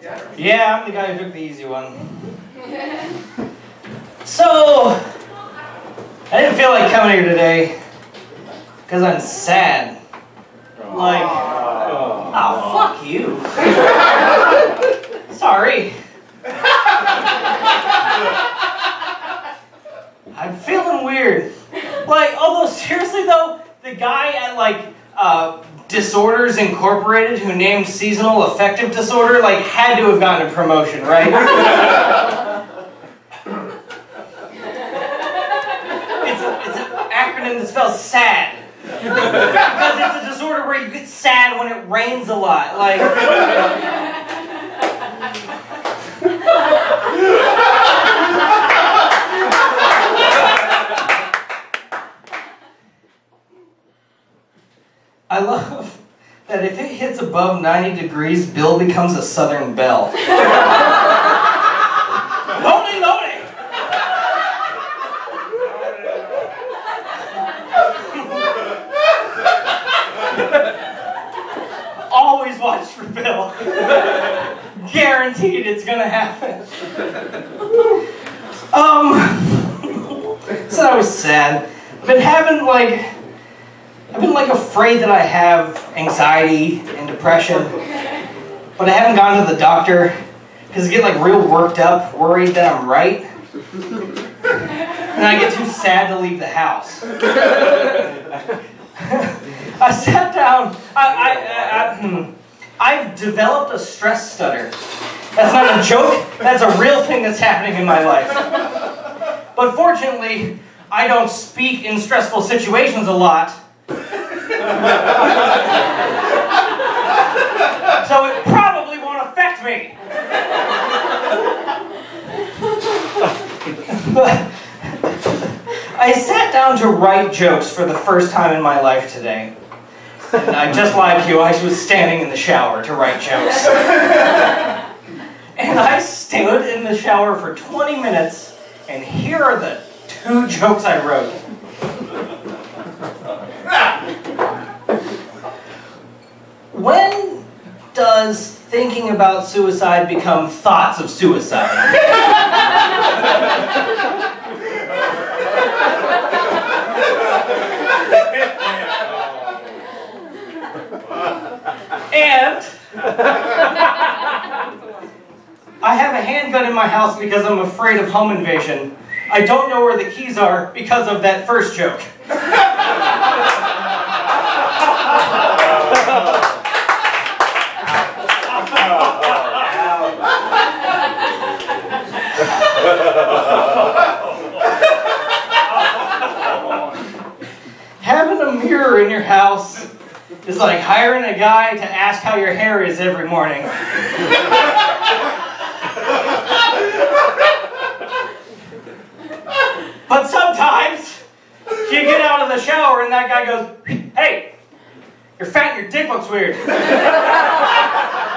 Yeah, I'm the guy who took the easy one. So, I didn't feel like coming here today because I'm sad. Like, oh, fuck you. Sorry. I'm feeling weird. Like, although seriously though, the guy at like uh, Disorders Incorporated who named seasonal affective disorder like had to have gotten a promotion, right? it's, a, it's an acronym that spells SAD. because it's a disorder where you get sad when it rains a lot. Like I love that if it hits above 90 degrees, Bill becomes a Southern Belle. loading, loading! Always watch for Bill. Guaranteed it's gonna happen. Um, so I was sad. I've Been having like I've been like afraid that I have anxiety and depression, but I haven't gone to the doctor because I get like real worked up, worried that I'm right, and I get too sad to leave the house. I sat down. I, I, I, I, hmm. I've developed a stress stutter. That's not a joke. That's a real thing that's happening in my life. But fortunately, I don't speak in stressful situations a lot so it probably me. I sat down to write jokes for the first time in my life today. And I, just like you, I was standing in the shower to write jokes. and I stood in the shower for 20 minutes, and here are the two jokes I wrote. Ah! When does thinking about suicide become thoughts of suicide? and I have a handgun in my house because I'm afraid of home invasion. I don't know where the keys are because of that first joke. Having a mirror in your house is like hiring a guy to ask how your hair is every morning. but sometimes you get out of the shower and that guy goes, Hey, you're fat and your dick looks weird.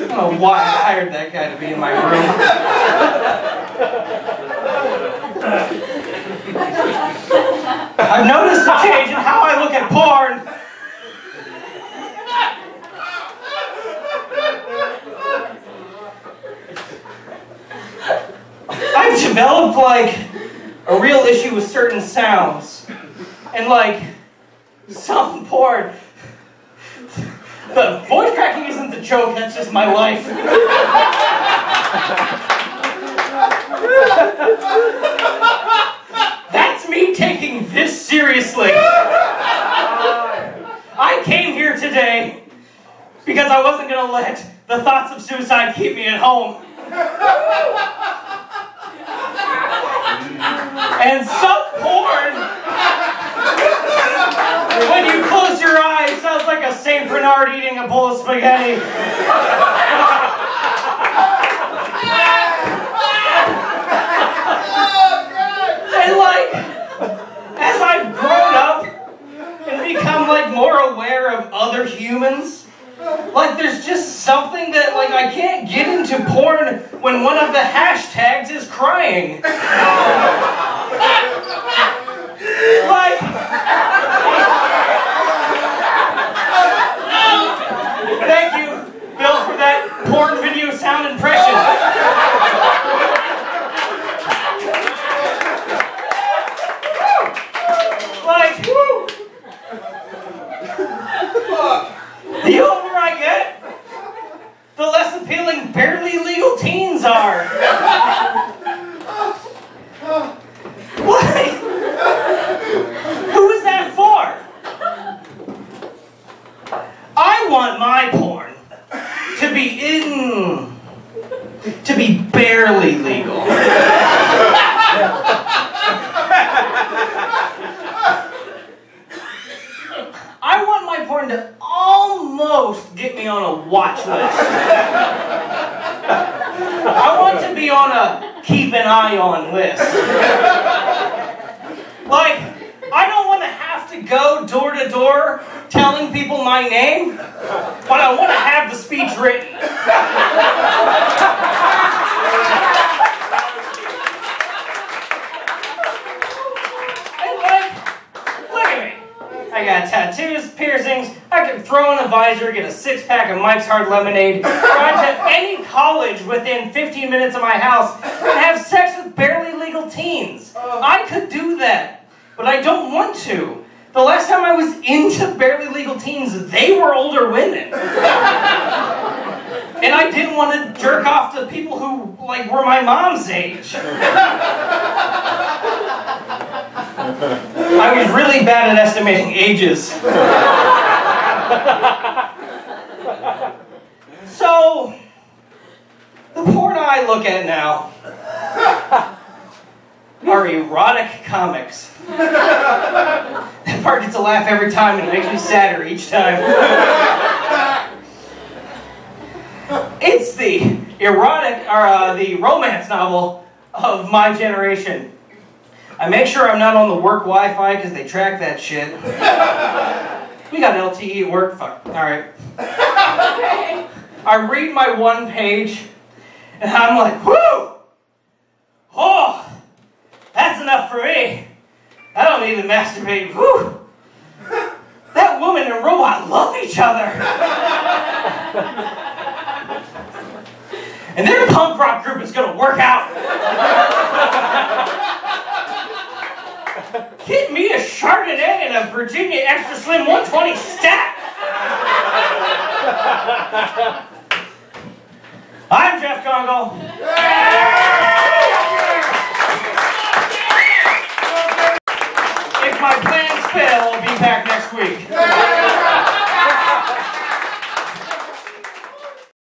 I don't know why I hired that guy to be in my room. I've noticed a change in how I look at porn. I've developed like a real issue with certain sounds. And like some porn the voice cracking the joke, that's just my life. that's me taking this seriously. I came here today because I wasn't going to let the thoughts of suicide keep me at home. and some porn when you close your eyes, sounds like a St. Bernard eating a bowl of spaghetti. and like, as I've grown up and become like more aware of other humans, like there's just something that like I can't get into porn when one of the hashtags is crying. like Thank you. The older I get, the less appealing barely legal teens are. Why? Who is that for? I want my porn to be in to be barely legal. I want my porn to almost get me on a watch list. I want to be on a keep an eye on list. Like, I don't want to have to go door to door telling people my name, but I want to have the speech written. Like. I got tattoos, piercings, I can throw in a visor, get a six pack of Mike's Hard Lemonade, ride to any college within 15 minutes of my house, and have sex with barely legal teens. I could do that, but I don't want to. The last time I was into barely legal teens, they were older women. And I didn't want to jerk off to people who, like, were my mom's age. I was really bad at estimating ages. so, the porn I look at now are erotic comics. That part gets a laugh every time and it makes me sadder each time. It's the erotic, or uh, the romance novel of my generation. I make sure I'm not on the work Wi-Fi because they track that shit. We got LTE at work. Fuck. All right. I read my one page, and I'm like, whoo! Oh, that's enough for me. I don't need to masturbate. Whew! That woman and robot love each other. and their punk rock group is gonna work out. Get me a Chardonnay and a Virginia Extra Slim 120 stack. I'm Jeff Kunkel. Phil will be back next week.